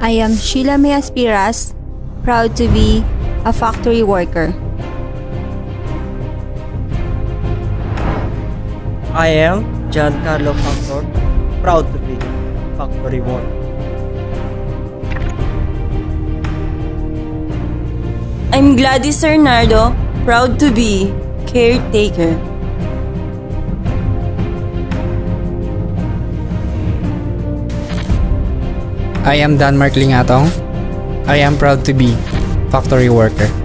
I am Sheila May Aspiras, proud to be a factory worker. I am John Carlo Pastor, proud to be factory worker. I'm Gladys Hernando, proud to be caretaker. I am Dan Mark Lingatong. I am proud to be factory worker.